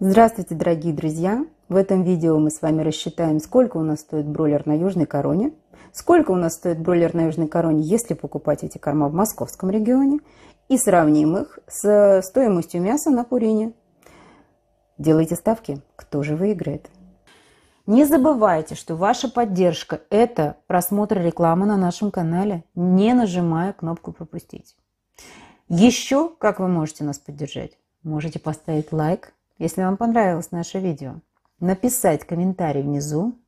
Здравствуйте, дорогие друзья! В этом видео мы с вами рассчитаем, сколько у нас стоит бройлер на Южной Короне, сколько у нас стоит бройлер на Южной Короне, если покупать эти корма в московском регионе, и сравним их с стоимостью мяса на Пурине. Делайте ставки, кто же выиграет. Не забывайте, что ваша поддержка – это просмотр рекламы на нашем канале, не нажимая кнопку «Пропустить». Еще как вы можете нас поддержать? Можете поставить лайк, если вам понравилось наше видео, написать комментарий внизу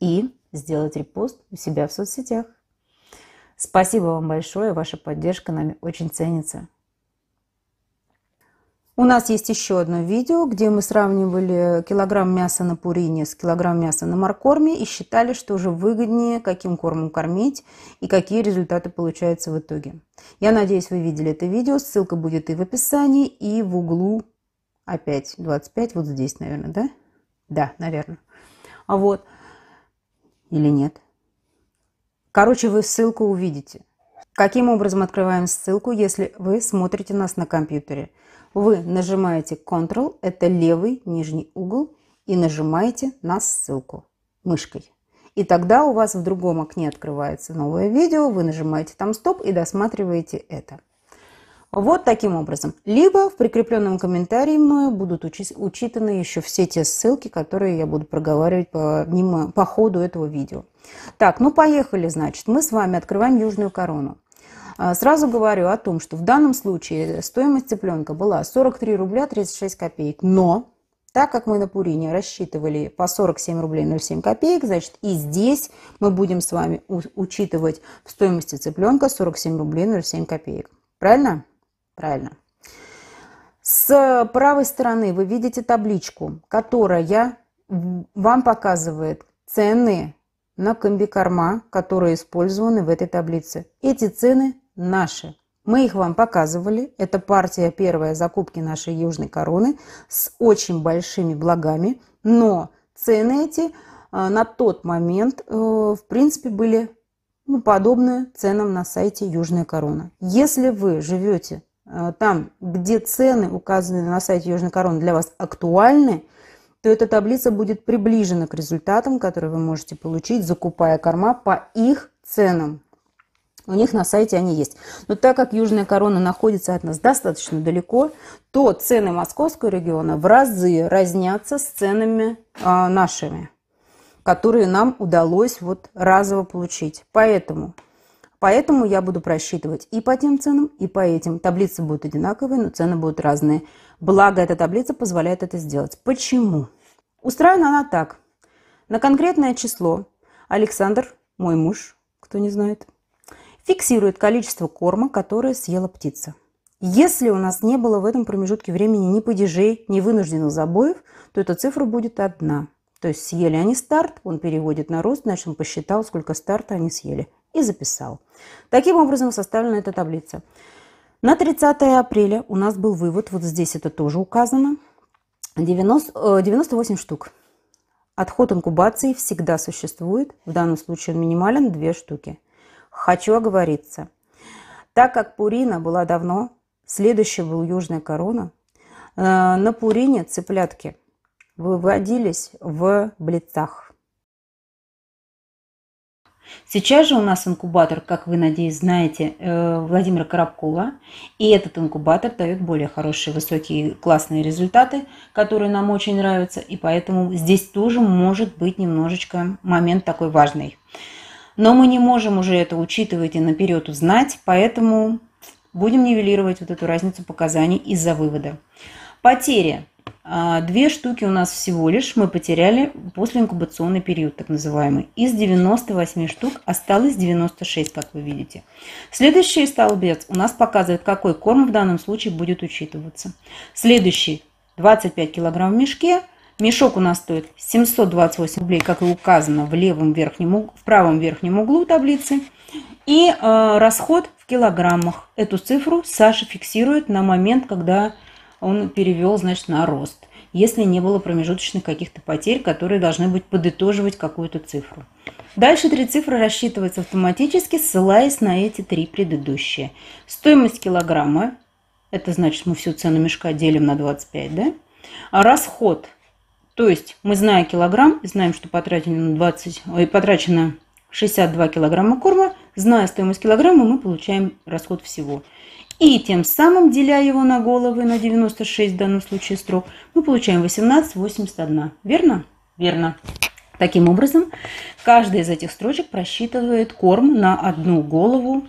и сделать репост у себя в соцсетях. Спасибо вам большое, ваша поддержка нами очень ценится. У нас есть еще одно видео, где мы сравнивали килограмм мяса на пурине с килограмм мяса на моркорме и считали, что уже выгоднее, каким кормом кормить и какие результаты получаются в итоге. Я надеюсь, вы видели это видео. Ссылка будет и в описании, и в углу опять 25, вот здесь, наверное, да? Да, наверное. А вот, или нет? Короче, вы ссылку увидите. Каким образом открываем ссылку, если вы смотрите нас на компьютере? Вы нажимаете Ctrl, это левый нижний угол, и нажимаете на ссылку мышкой. И тогда у вас в другом окне открывается новое видео, вы нажимаете там стоп и досматриваете это. Вот таким образом. Либо в прикрепленном комментарии мною будут учитаны еще все те ссылки, которые я буду проговаривать по, по ходу этого видео. Так, ну поехали, значит. Мы с вами открываем Южную корону. А, сразу говорю о том, что в данном случае стоимость цыпленка была 43 рубля 36 копеек. Но, так как мы на Пурине рассчитывали по 47 рублей 07 копеек, значит и здесь мы будем с вами учитывать в стоимости цыпленка 47 рублей 07 копеек. Правильно? Правильно. С правой стороны вы видите табличку, которая вам показывает цены на комбикорма, которые использованы в этой таблице. Эти цены наши. Мы их вам показывали. Это партия первая закупки нашей Южной Короны с очень большими благами. Но цены эти э, на тот момент, э, в принципе, были ну, подобны ценам на сайте Южная Корона. Если вы живете там, где цены указаны на сайте Южной Короны для вас актуальны, то эта таблица будет приближена к результатам, которые вы можете получить, закупая корма по их ценам. У них на сайте они есть. Но так как Южная Корона находится от нас достаточно далеко, то цены московского региона в разы разнятся с ценами э, нашими, которые нам удалось вот разово получить. Поэтому Поэтому я буду просчитывать и по тем ценам, и по этим. Таблицы будут одинаковые, но цены будут разные. Благо, эта таблица позволяет это сделать. Почему? Устроена она так. На конкретное число Александр, мой муж, кто не знает, фиксирует количество корма, которое съела птица. Если у нас не было в этом промежутке времени ни падежей, ни вынужденных забоев, то эта цифра будет одна. То есть съели они старт, он переводит на рост, значит он посчитал, сколько старта они съели и записал. Таким образом составлена эта таблица. На 30 апреля у нас был вывод, вот здесь это тоже указано, 90, 98 э, штук. Отход инкубации всегда существует, в данном случае он минимален, 2 штуки. Хочу оговориться. Так как Пурина была давно, следующая была Южная корона, э, на Пурине цыплятки выводились в блицах. Сейчас же у нас инкубатор, как вы, надеюсь, знаете, э, Владимира Коробкова. И этот инкубатор дает более хорошие, высокие, классные результаты, которые нам очень нравятся. И поэтому здесь тоже может быть немножечко момент такой важный. Но мы не можем уже это учитывать и наперед узнать, поэтому будем нивелировать вот эту разницу показаний из-за вывода. Потери две штуки у нас всего лишь мы потеряли после инкубационный период, так называемый. Из 98 штук осталось 96, как вы видите. Следующий столбец у нас показывает, какой корм в данном случае будет учитываться. Следующий 25 килограмм в мешке. Мешок у нас стоит 728 рублей, как и указано в, левом верхнем, в правом верхнем углу таблицы. И э, расход в килограммах. Эту цифру Саша фиксирует на момент, когда он перевел, значит, на рост, если не было промежуточных каких-то потерь, которые должны быть подытоживать какую-то цифру. Дальше три цифры рассчитываются автоматически, ссылаясь на эти три предыдущие. Стоимость килограмма, это значит мы всю цену мешка делим на 25, да? А расход, то есть мы знаем килограмм, знаем, что потрачено, 20, ой, потрачено 62 килограмма корма, зная стоимость килограмма, мы получаем расход всего. И тем самым, деля его на головы, на 96 в данном случае строк, мы получаем 18,81. Верно? Верно. Таким образом, каждая из этих строчек просчитывает корм на одну голову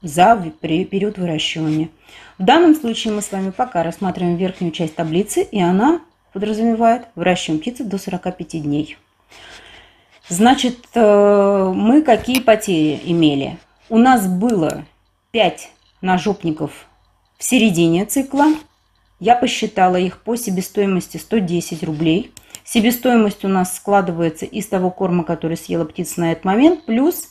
за период выращивания. В данном случае мы с вами пока рассматриваем верхнюю часть таблицы, и она подразумевает выращиваем птицу до 45 дней. Значит, э, мы какие потери имели? У нас было 5 ножопников в середине цикла. Я посчитала их по себестоимости 110 рублей. Себестоимость у нас складывается из того корма, который съела птица на этот момент, плюс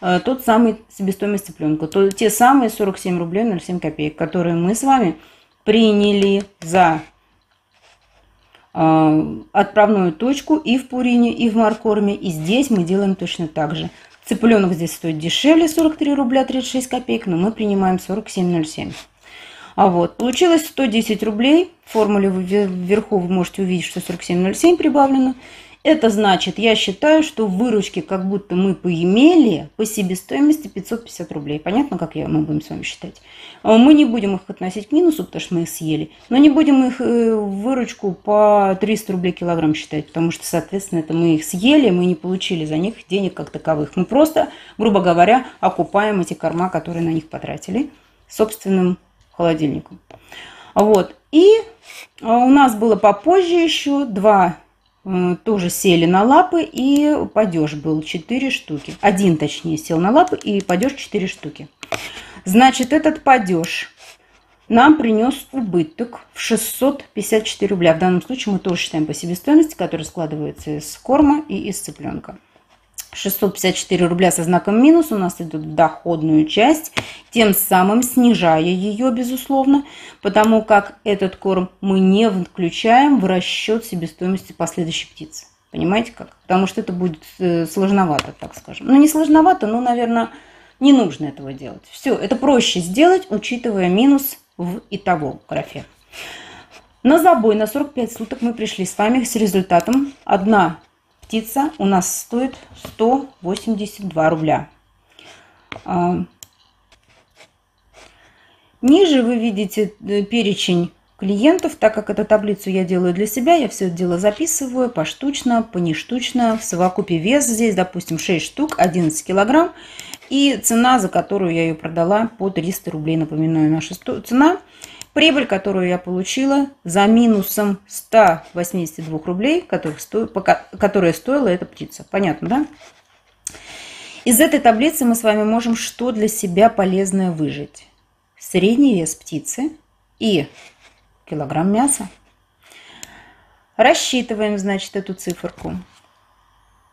э, тот самый себестоимость цыпленка. То, те самые 47 рублей 07 копеек, которые мы с вами приняли за э, отправную точку и в Пурине, и в Маркорме. И здесь мы делаем точно так же. Цыпленок здесь стоит дешевле 43 рубля 36 копеек, но мы принимаем 47,07. А вот, получилось 110 рублей. В формуле вверху вы можете увидеть, что 47,07 прибавлено. Это значит, я считаю, что выручки как будто мы поимели по себестоимости 550 рублей. Понятно, как я, мы будем с вами считать? А мы не будем их относить к минусу, потому что мы их съели. Но не будем их э, выручку по 300 рублей килограмм считать, потому что, соответственно, это мы их съели, мы не получили за них денег как таковых. Мы просто, грубо говоря, окупаем эти корма, которые на них потратили собственным холодильником. Вот. И а, у нас было попозже еще два тоже сели на лапы и падеж был 4 штуки. Один, точнее, сел на лапы и падеж 4 штуки. Значит, этот падеж нам принес убыток в 654 рубля. В данном случае мы тоже считаем по себестоимости, которая складывается из корма и из цыпленка. 654 рубля со знаком минус у нас идут в доходную часть, тем самым снижая ее, безусловно, потому как этот корм мы не включаем в расчет себестоимости последующей птицы. Понимаете как? Потому что это будет э, сложновато, так скажем. Ну, не сложновато, но, наверное, не нужно этого делать. Все, это проще сделать, учитывая минус в итого графе. На забой на 45 суток мы пришли с вами с результатом 1 птица у нас стоит 182 рубля. А, ниже вы видите э, перечень клиентов, так как эту таблицу я делаю для себя, я все это дело записываю поштучно, понештучно, в совокупе вес здесь, допустим, 6 штук, 11 килограмм, и цена, за которую я ее продала, по 300 рублей, напоминаю, наша цена. Прибыль, которую я получила за минусом 182 рублей, которых сто... которая стоила эта птица. Понятно, да? Из этой таблицы мы с вами можем что для себя полезное выжить. Средний вес птицы и килограмм мяса. Рассчитываем, значит, эту циферку.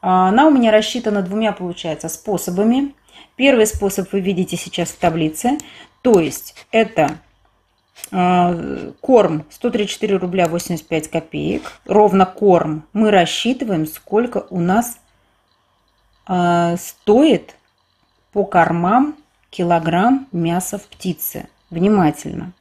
Она у меня рассчитана двумя, получается, способами. Первый способ вы видите сейчас в таблице. То есть это а, корм 134 рубля 85 копеек. Ровно корм. Мы рассчитываем, сколько у нас а, стоит по кормам килограмм мяса в птице. Внимательно.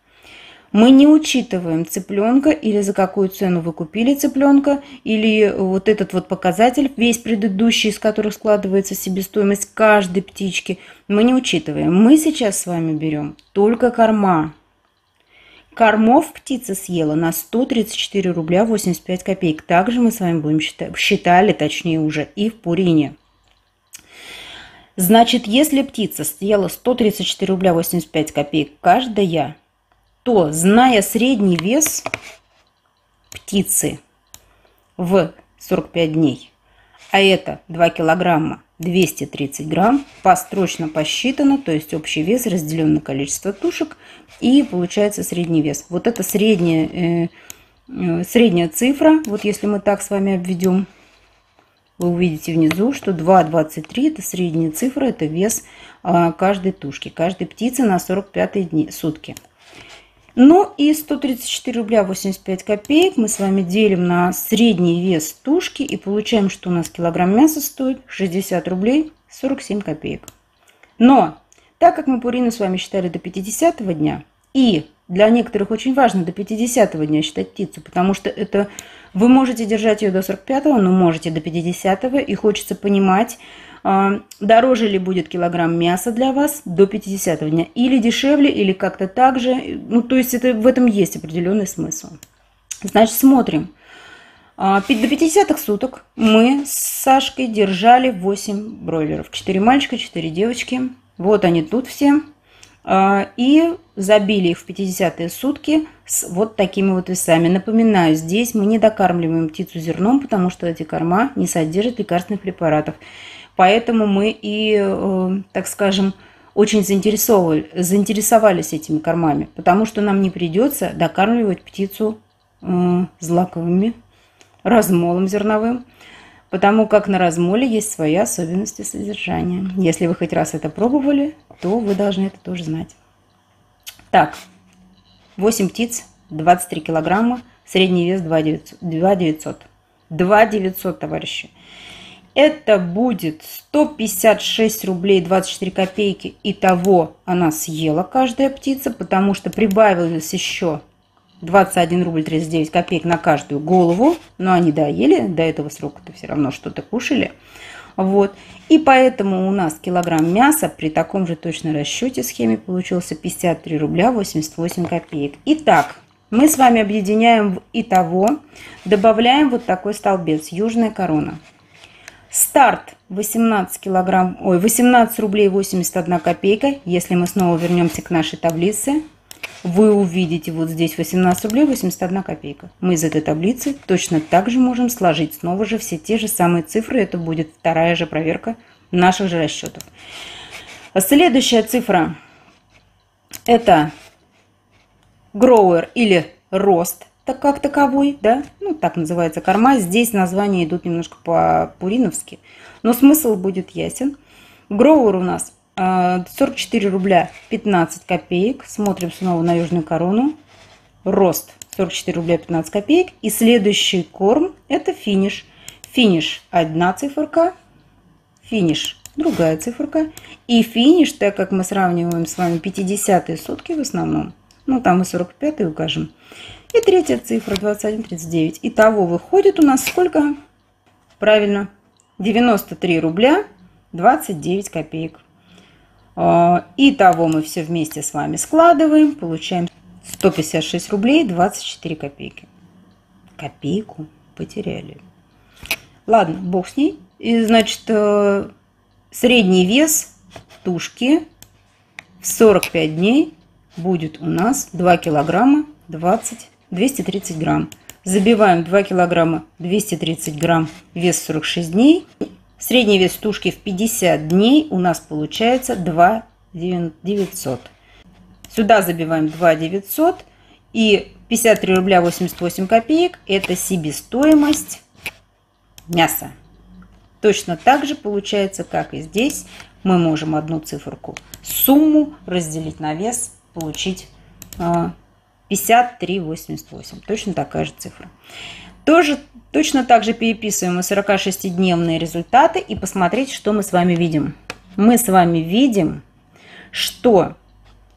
Мы не учитываем цыпленка или за какую цену вы купили цыпленка, или вот этот вот показатель, весь предыдущий, из которых складывается себестоимость каждой птички, мы не учитываем. Мы сейчас с вами берем только корма. Кормов птица съела на 134 рубля 85 копеек. Также мы с вами будем считать, считали, точнее уже, и в Пурине. Значит, если птица съела 134 рубля 85 копеек каждая, то, зная средний вес птицы в 45 дней, а это 2 килограмма 230 грамм, построчно посчитано, то есть общий вес разделен на количество тушек, и получается средний вес. Вот это средняя, э, э, средняя цифра, вот если мы так с вами обведем, вы увидите внизу, что 2,23 это средняя цифра, это вес э, каждой тушки, каждой птицы на 45 дни, сутки. Ну и 134 рубля 85 копеек мы с вами делим на средний вес тушки и получаем, что у нас килограмм мяса стоит 60 рублей 47 копеек. Но так как мы пурину с вами считали до 50 дня и для некоторых очень важно до 50 дня считать птицу, потому что это вы можете держать ее до 45-го, но можете до 50-го, и хочется понимать, дороже ли будет килограмм мяса для вас до 50 дня, или дешевле, или как-то так же. Ну, то есть это, в этом есть определенный смысл. Значит, смотрим. А, до 50 суток мы с Сашкой держали 8 бройлеров. 4 мальчика, 4 девочки. Вот они тут все. А, и забили их в 50-е сутки с вот такими вот весами. Напоминаю, здесь мы не докармливаем птицу зерном, потому что эти корма не содержат лекарственных препаратов. Поэтому мы и, э, так скажем, очень заинтересовали, заинтересовались этими кормами, потому что нам не придется докармливать птицу э, злаковыми, размолом зерновым, потому как на размоле есть свои особенности содержания. Если вы хоть раз это пробовали, то вы должны это тоже знать. Так, 8 птиц, 23 килограмма, средний вес 2 900. 2 900, 2 900 товарищи. Это будет 156 рублей 24 копейки. Итого она съела каждая птица, потому что прибавилось еще 21 рубль 39 копеек на каждую голову. Но они доели, до этого срока-то все равно что-то кушали. Вот. И поэтому у нас килограмм мяса при таком же точно расчете схеме получился 53 рубля 88 копеек. Итак, мы с вами объединяем в итого, добавляем вот такой столбец, южная корона. Старт 18 килограмм, ой, 18 рублей 81 копейка. Если мы снова вернемся к нашей таблице, вы увидите вот здесь 18 рублей 81 копейка. Мы из этой таблицы точно так же можем сложить снова же все те же самые цифры. Это будет вторая же проверка наших же расчетов. Следующая цифра это grower или рост так как таковой, да, ну так называется корма. Здесь названия идут немножко по-пуриновски, но смысл будет ясен. Гроуэр у нас 44 а, рубля 15 копеек. Смотрим снова на южную корону. Рост 44 рубля 15 копеек. И следующий корм это финиш. Финиш одна циферка, финиш другая циферка. И финиш, так как мы сравниваем с вами 50 сутки в основном, ну там и 45 укажем, и третья цифра 21,39. Итого выходит у нас сколько? Правильно, 93 рубля 29 копеек. А, итого мы все вместе с вами складываем, получаем 156 рублей 24 копейки. Копейку потеряли. Ладно, бог с ней. И, значит, э, средний вес тушки в 45 дней будет у нас 2 килограмма 20 230 грамм. Забиваем 2 килограмма 230 грамм, вес 46 дней. Средний вес тушки в 50 дней у нас получается 2 900. Сюда забиваем 2 900 и 53 рубля 88 копеек это себестоимость мяса. Точно так же получается, как и здесь. Мы можем одну циферку сумму разделить на вес, получить а, 53,88. Точно такая же цифра. Тоже, точно так же переписываем 46-дневные результаты и посмотреть, что мы с вами видим. Мы с вами видим, что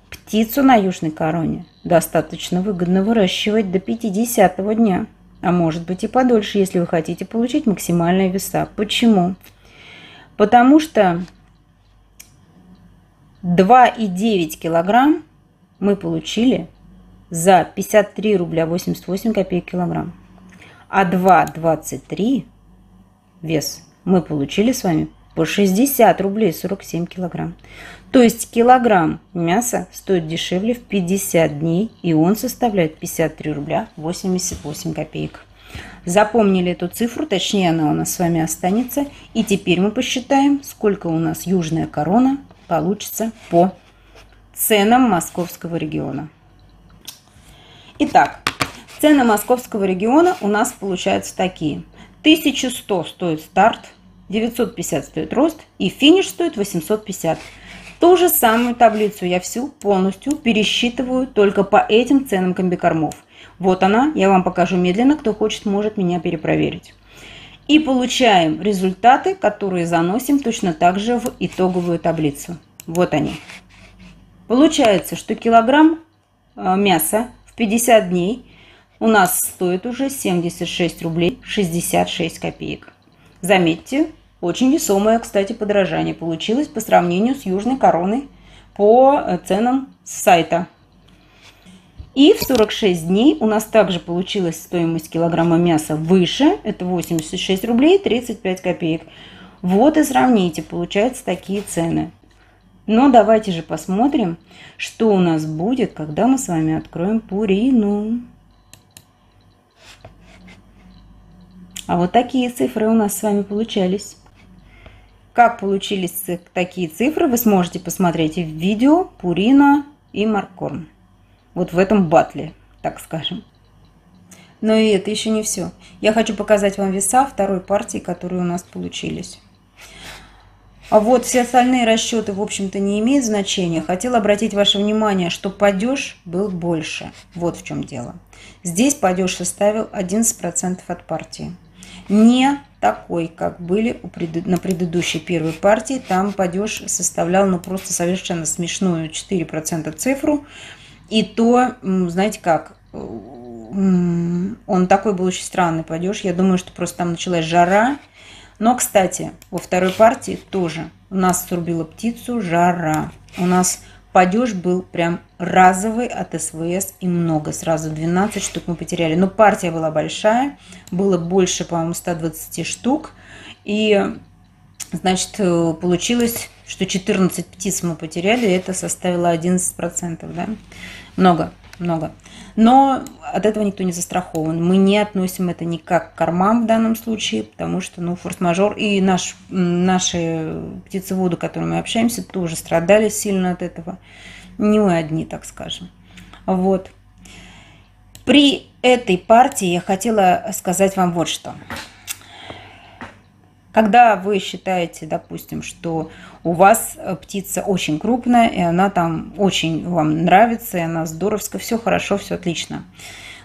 птицу на южной короне достаточно выгодно выращивать до 50 дня. А может быть и подольше, если вы хотите получить максимальные веса. Почему? Потому что 2,9 килограмм мы получили за 53 рубля 88 копеек килограмм. А 2,23 вес мы получили с вами по 60 рублей 47 килограмм. То есть килограмм мяса стоит дешевле в 50 дней, и он составляет 53 рубля 88 копеек. Запомнили эту цифру, точнее она у нас с вами останется. И теперь мы посчитаем, сколько у нас южная корона получится по ценам московского региона. Итак, цены московского региона у нас получаются такие. 1100 стоит старт, 950 стоит рост и финиш стоит 850. Ту же самую таблицу я всю полностью пересчитываю только по этим ценам комбикормов. Вот она, я вам покажу медленно, кто хочет, может меня перепроверить. И получаем результаты, которые заносим точно так же в итоговую таблицу. Вот они. Получается, что килограмм э, мяса 50 дней у нас стоит уже 76 рублей 66 копеек. Заметьте, очень весомое, кстати, подорожание получилось по сравнению с Южной Короной по э, ценам с сайта. И в 46 дней у нас также получилась стоимость килограмма мяса выше, это 86 рублей 35 копеек. Вот и сравните, получаются такие цены. Но давайте же посмотрим, что у нас будет, когда мы с вами откроем Пурину. А вот такие цифры у нас с вами получались. Как получились такие цифры, вы сможете посмотреть в видео Пурина и Маркорн. Вот в этом батле, так скажем. Но и это еще не все. Я хочу показать вам веса второй партии, которые у нас получились. А вот все остальные расчеты, в общем-то, не имеют значения. Хотела обратить ваше внимание, что падеж был больше. Вот в чем дело. Здесь падеж составил 11% от партии. Не такой, как были на предыдущей первой партии. Там падеж составлял ну, просто совершенно смешную 4% цифру. И то, знаете как, он такой был очень странный падеж. Я думаю, что просто там началась жара, но, кстати, во второй партии тоже у нас срубила птицу жара. У нас падеж был прям разовый от СВС и много. Сразу 12 штук мы потеряли. Но партия была большая. Было больше, по-моему, 120 штук. И, значит, э, получилось, что 14 птиц мы потеряли. И это составило 11%. Да? Много много. Но от этого никто не застрахован. Мы не относим это никак к кормам в данном случае, потому что, ну, форс-мажор и наш, наши птицеводы, с которыми мы общаемся, тоже страдали сильно от этого. Не мы одни, так скажем. Вот. При этой партии я хотела сказать вам вот что. Когда вы считаете, допустим, что у вас э, птица очень крупная, и она там очень вам нравится, и она здоровская, все хорошо, все отлично.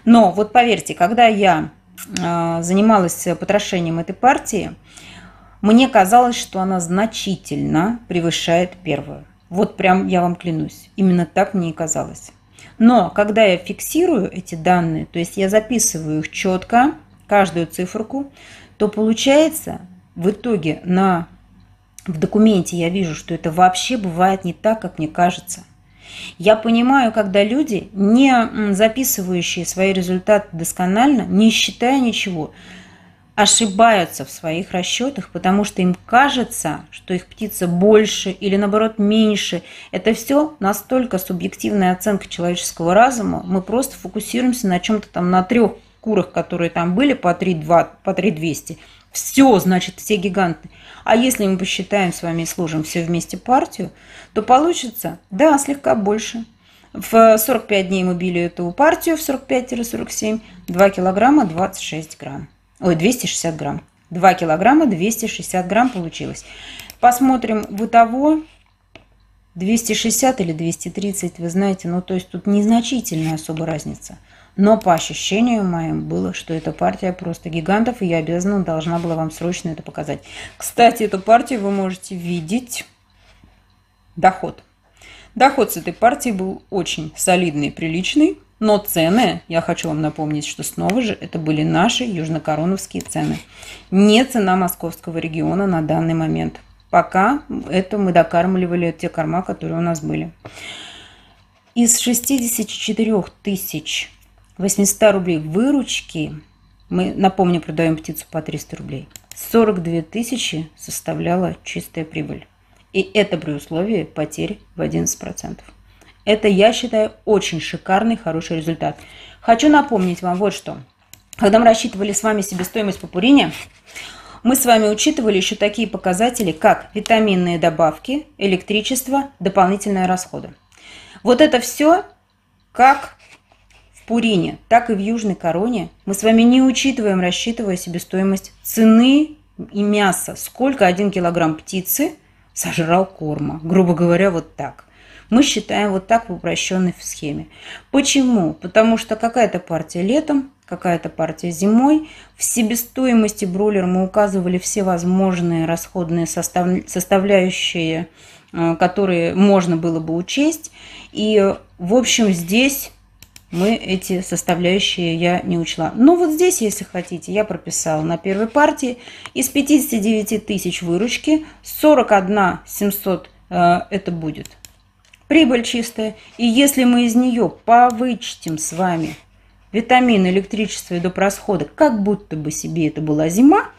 Но вот поверьте, когда я э, занималась потрошением этой партии, мне казалось, что она значительно превышает первую. Вот прям я вам клянусь, именно так мне и казалось. Но когда я фиксирую эти данные, то есть я записываю их четко, каждую циферку, то получается в итоге на, в документе я вижу, что это вообще бывает не так, как мне кажется. Я понимаю, когда люди, не записывающие свои результаты досконально, не считая ничего, ошибаются в своих расчетах, потому что им кажется, что их птица больше или наоборот меньше. Это все настолько субъективная оценка человеческого разума. Мы просто фокусируемся на чем-то там на трех курах, которые там были по 3, 2, по 3 200. Все, значит, все гиганты. А если мы посчитаем с вами и сложим все вместе партию, то получится, да, слегка больше. В 45 дней мы били эту партию в 45-47, 2 килограмма 26 грамм. Ой, 260 грамм. 2 килограмма 260 грамм получилось. Посмотрим в итого 260 или 230, вы знаете, ну то есть тут незначительная особо разница. Но по ощущениям моим было, что эта партия просто гигантов, и я обязана должна была вам срочно это показать. Кстати, эту партию вы можете видеть. Доход. Доход с этой партии был очень солидный приличный, но цены, я хочу вам напомнить, что снова же это были наши южнокороновские цены. Не цена московского региона на данный момент. Пока это мы докармливали те корма, которые у нас были. Из 64 тысяч 800 рублей выручки, мы, напомню, продаем птицу по 300 рублей, 42 тысячи составляла чистая прибыль. И это при условии потерь в 11%. Это, я считаю, очень шикарный, хороший результат. Хочу напомнить вам вот что. Когда мы рассчитывали с вами себестоимость по пурине, мы с вами учитывали еще такие показатели, как витаминные добавки, электричество, дополнительные расходы. Вот это все как Пурине, так и в Южной Короне мы с вами не учитываем, рассчитывая себестоимость цены и мяса, сколько один килограмм птицы сожрал корма. Грубо говоря, вот так. Мы считаем вот так в упрощенной схеме. Почему? Потому что какая-то партия летом, какая-то партия зимой. В себестоимости бройлера мы указывали все возможные расходные состав... составляющие, э, которые можно было бы учесть. И, в общем, здесь мы эти составляющие я не учла. Но вот здесь, если хотите, я прописала на первой партии из 59 тысяч выручки 41 700 э, это будет прибыль чистая. И если мы из нее повычтем с вами витамины, электричество и доп. расходы, как будто бы себе это была зима,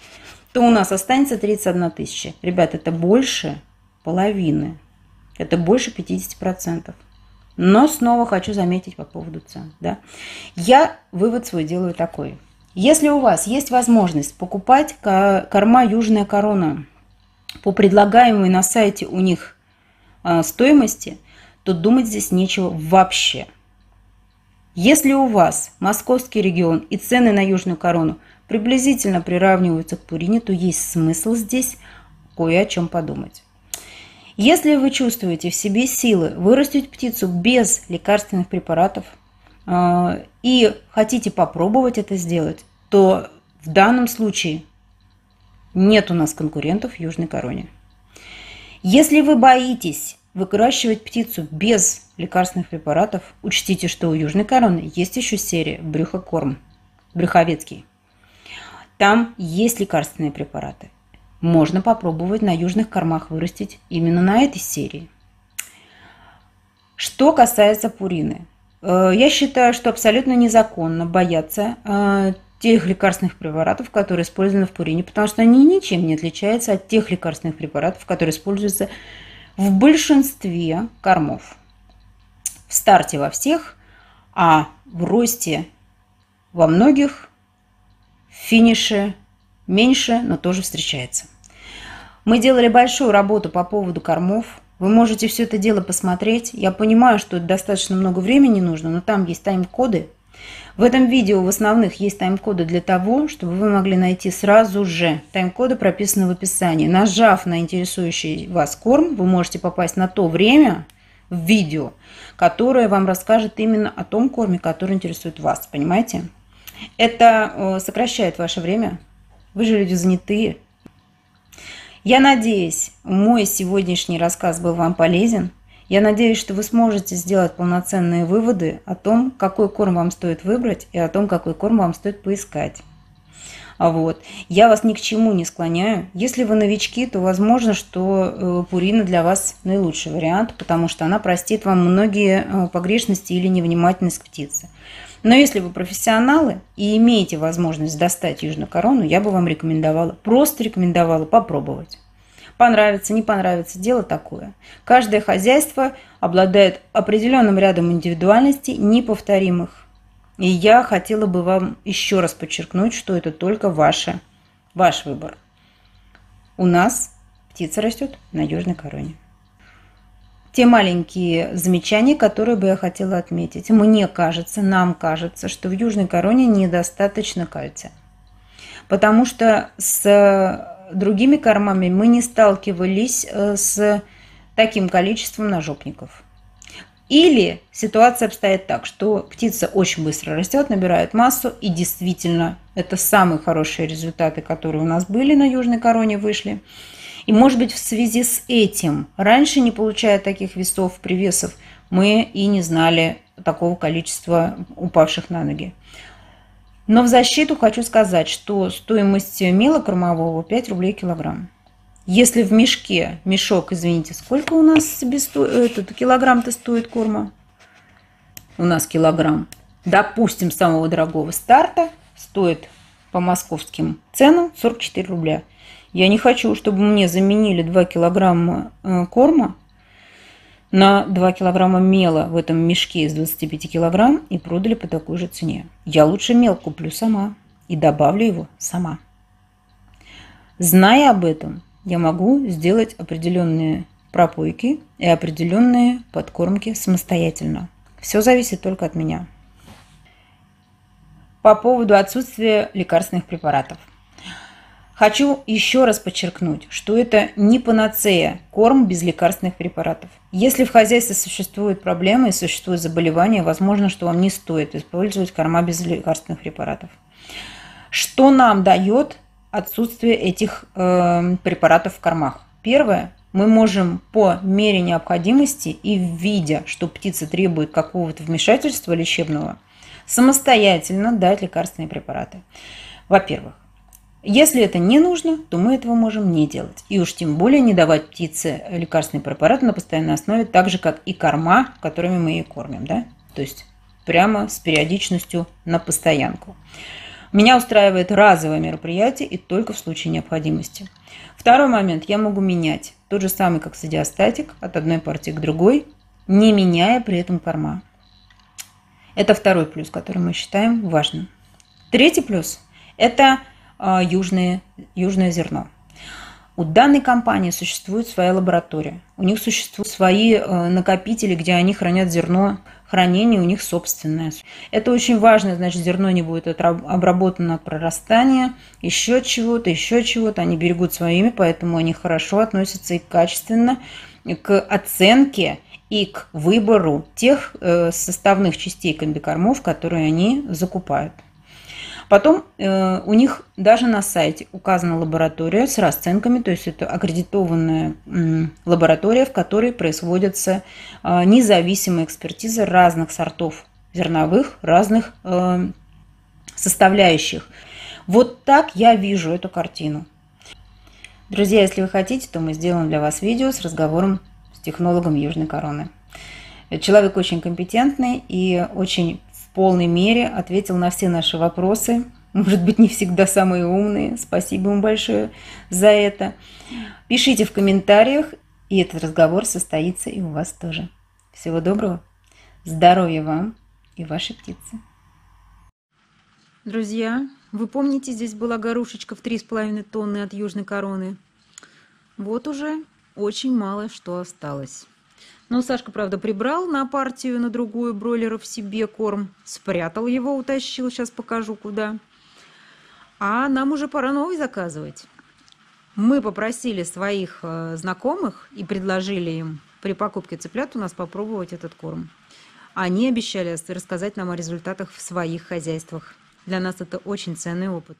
то у нас останется 31 тысяча. Ребят, это больше половины. Это больше 50%. Но снова хочу заметить по поводу цен. Да? Я вывод свой делаю такой. Если у вас есть возможность покупать корма Южная Корона по предлагаемой на сайте у них а, стоимости, то думать здесь нечего вообще. Если у вас московский регион и цены на Южную Корону приблизительно приравниваются к Пурине, то есть смысл здесь кое о чем подумать. Если вы чувствуете в себе силы вырастить птицу без лекарственных препаратов э, и хотите попробовать это сделать, то в данном случае нет у нас конкурентов в Южной Короне. Если вы боитесь выращивать птицу без лекарственных препаратов, учтите, что у Южной Короны есть еще серия брюхокорм, брюховецкий. Там есть лекарственные препараты можно попробовать на южных кормах вырастить именно на этой серии. Что касается пурины. Э, я считаю, что абсолютно незаконно бояться э, тех лекарственных препаратов, которые использованы в пурине, потому что они ничем не отличаются от тех лекарственных препаратов, которые используются в большинстве кормов. В старте во всех, а в росте во многих, в финише меньше, но тоже встречается. Мы делали большую работу по поводу кормов. Вы можете все это дело посмотреть. Я понимаю, что достаточно много времени нужно, но там есть тайм-коды. В этом видео в основных есть тайм-коды для того, чтобы вы могли найти сразу же. Тайм-коды прописаны в описании. Нажав на интересующий вас корм, вы можете попасть на то время в видео, которое вам расскажет именно о том корме, который интересует вас. Понимаете? Это э, сокращает ваше время вы же люди занятые. Я надеюсь, мой сегодняшний рассказ был вам полезен. Я надеюсь, что вы сможете сделать полноценные выводы о том, какой корм вам стоит выбрать и о том, какой корм вам стоит поискать. А вот. Я вас ни к чему не склоняю. Если вы новички, то возможно, что э, пурина для вас наилучший вариант, потому что она простит вам многие э, погрешности или невнимательность к птице. Но если вы профессионалы и имеете возможность достать южную корону, я бы вам рекомендовала, просто рекомендовала попробовать. Понравится, не понравится, дело такое. Каждое хозяйство обладает определенным рядом индивидуальностей, неповторимых. И я хотела бы вам еще раз подчеркнуть, что это только ваше, ваш выбор. У нас птица растет на южной короне те маленькие замечания, которые бы я хотела отметить. Мне кажется, нам кажется, что в южной короне недостаточно кальция. Потому что с другими кормами мы не сталкивались э, с таким количеством ножопников. Или ситуация обстоит так, что птица очень быстро растет, набирает массу, и действительно это самые хорошие результаты, которые у нас были на южной короне, вышли. И, может быть, в связи с этим, раньше, не получая таких весов, привесов, мы и не знали такого количества упавших на ноги. Но в защиту хочу сказать, что стоимость мела кормового 5 рублей килограмм. Если в мешке, мешок, извините, сколько у нас себе стоит, этот килограмм-то стоит корма? У нас килограмм. Допустим, самого дорогого старта стоит по московским ценам 44 рубля. Я не хочу, чтобы мне заменили 2 килограмма э, корма на 2 килограмма мела в этом мешке из 25 килограмм и продали по такой же цене. Я лучше мел куплю сама и добавлю его сама. Зная об этом, я могу сделать определенные пропойки и определенные подкормки самостоятельно. Все зависит только от меня. По поводу отсутствия лекарственных препаратов – Хочу еще раз подчеркнуть, что это не панацея, корм без лекарственных препаратов. Если в хозяйстве существуют проблемы и существуют заболевания, возможно, что вам не стоит использовать корма без лекарственных препаратов. Что нам дает отсутствие этих э, препаратов в кормах? Первое мы можем по мере необходимости и видя, что птица требует какого-то вмешательства лечебного, самостоятельно дать лекарственные препараты. Во-первых, если это не нужно, то мы этого можем не делать. И уж тем более не давать птице лекарственные препараты на постоянной основе, так же, как и корма, которыми мы ее кормим. Да? То есть прямо с периодичностью на постоянку. Меня устраивает разовое мероприятие и только в случае необходимости. Второй момент. Я могу менять тот же самый, как садиостатик, от одной партии к другой, не меняя при этом корма. Это второй плюс, который мы считаем важным. Третий плюс – это южное, южное зерно. У данной компании существует своя лаборатория. У них существуют свои э, накопители, где они хранят зерно. Хранение у них собственное. Это очень важно, значит, зерно не будет обработано от прорастания, еще чего-то, еще чего-то. Они берегут своими, поэтому они хорошо относятся и качественно к оценке и к выбору тех э, составных частей комбикормов, которые они закупают. Потом э, у них даже на сайте указана лаборатория с расценками, то есть это аккредитованная э, лаборатория, в которой производятся э, независимые экспертизы разных сортов зерновых, разных э, составляющих. Вот так я вижу эту картину. Друзья, если вы хотите, то мы сделаем для вас видео с разговором с технологом Южной Короны. Человек очень компетентный и очень полной мере ответил на все наши вопросы. Может быть, не всегда самые умные. Спасибо ему большое за это. Пишите в комментариях, и этот разговор состоится и у вас тоже. Всего доброго. Здоровья вам и вашей птице. Друзья, вы помните, здесь была горушечка в 3,5 тонны от Южной Короны? Вот уже очень мало что осталось. Но Сашка, правда, прибрал на партию, на другую бройлеров себе корм. Спрятал его, утащил. Сейчас покажу, куда. А нам уже пора новый заказывать. Мы попросили своих э, знакомых и предложили им при покупке цыплят у нас попробовать этот корм. Они обещали рассказать нам о результатах в своих хозяйствах. Для нас это очень ценный опыт.